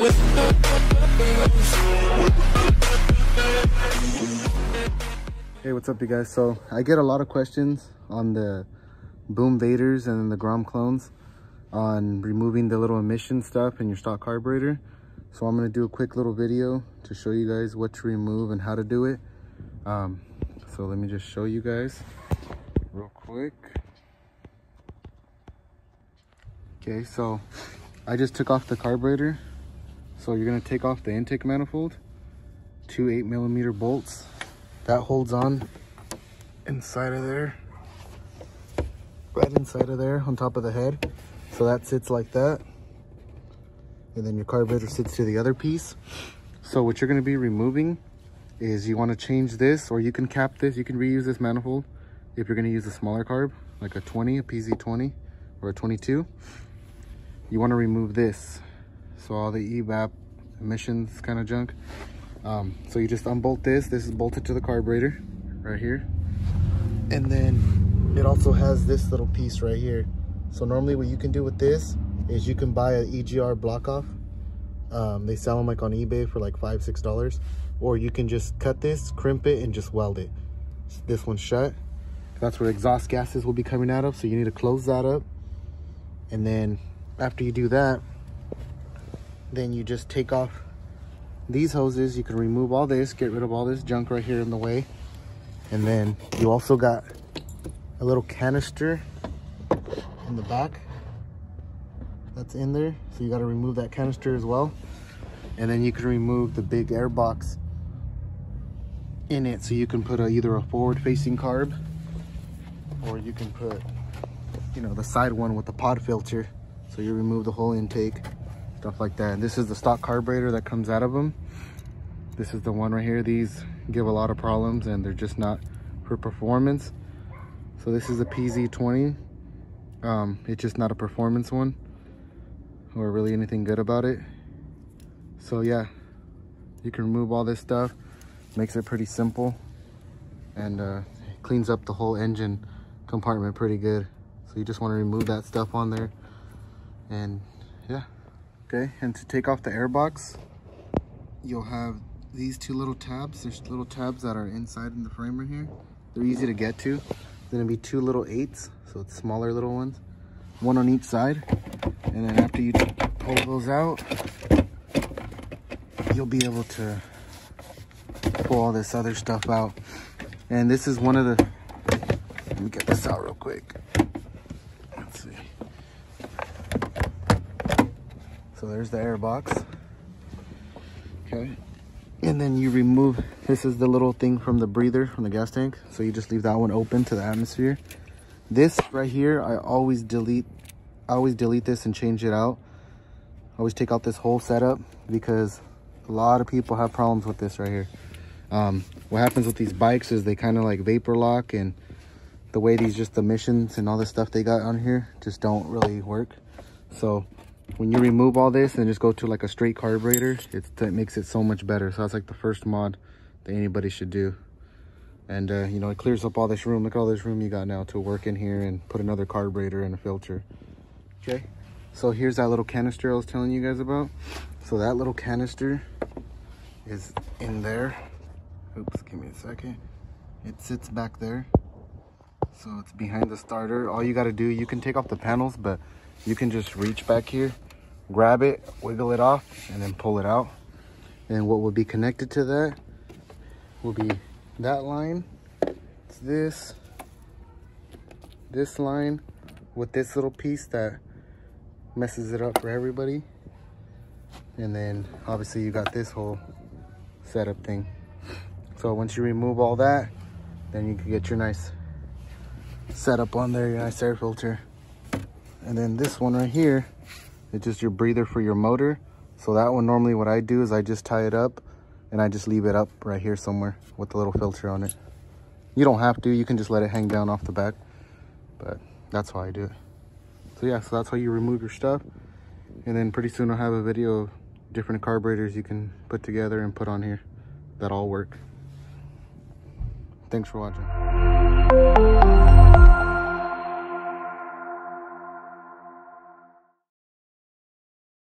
Hey, what's up you guys? So I get a lot of questions on the Boom Vaders and the Grom clones on removing the little emission stuff in your stock carburetor. So I'm gonna do a quick little video to show you guys what to remove and how to do it. Um, so let me just show you guys real quick. Okay, so I just took off the carburetor so you're gonna take off the intake manifold, two eight millimeter bolts. That holds on inside of there right inside of there on top of the head. So that sits like that. And then your carburetor sits to the other piece. So what you're to be removing is you want to change this or you can cap this you can reuse this manifold if you're to use a smaller carb like a 20 a pz20 or a 22 you want to remove this so all the evap emissions kind of junk um, so you just unbolt this. This is bolted to the carburetor right here. And then it also has this little piece right here. So normally what you can do with this is you can buy an EGR block off. Um, they sell them like on eBay for like five, six dollars. Or you can just cut this, crimp it, and just weld it. This one's shut. That's where exhaust gases will be coming out of. So you need to close that up. And then after you do that, then you just take off these hoses. You can remove all this get rid of all this junk right here in the way. And then you also got a little canister in the back that's in there. So you got to remove that canister as well. And then you can remove the big air box in it. So you can put a, either a forward facing carb or you can put you know the side one with the pod filter. So you remove the whole intake stuff like that. And this is the stock carburetor that comes out of them. This is the one right here. These give a lot of problems and they're just not for performance. So this is a PZ20. Um, it's just not a performance one or really anything good about it. So yeah, you can remove all this stuff. Makes it pretty simple and uh, cleans up the whole engine compartment pretty good. So you just want to remove that stuff on there and yeah okay and to take off the airbox you'll have these two little tabs. There's little tabs that are inside in the frame right here. They're easy to get to. There's gonna be two little eights so it's smaller little ones. One on each side. And then after you pull those out you'll be able to pull all this other stuff out. And this is one of the let me get this out real quick So there's the air box. Okay. And then you remove, this is the little thing from the breather from the gas tank. So you just leave that one open to the atmosphere. This right here, I always delete, I always delete this and change it out. I always take out this whole setup because a lot of people have problems with this right here. Um, what happens with these bikes is they kind of like vapor lock and the way these just emissions and all the stuff they got on here just don't really work. So when you remove all this and just go to like a straight carburetor it makes it so much better. So that's like the first mod that anybody should do. And uh, you know it clears up all this room. Look at all this room you got now to work in here and put another carburetor and a filter. Okay? So here's that little canister i was telling you guys about. So that little canister is in there. Oops give me a second. It sits back there so it's behind the starter. All you got to do you can take off the panels but you can just reach back here grab it wiggle it off and then pull it out. And what will be connected to that will be that line it's this this line with this little piece that messes it up for everybody. And then obviously you got this whole setup thing. So once you remove all that then you can get your nice setup on there your nice air filter. And then this one right here it's just your breather for your motor. So that one normally what i do is i just tie it up and i just leave it up right here somewhere with a little filter on it. You don't have to you can just let it hang down off the back but that's how i do it. So yeah so that's how you remove your stuff. And then pretty soon i'll have a video of different carburetors you can put together and put on here that all work. Thanks for watching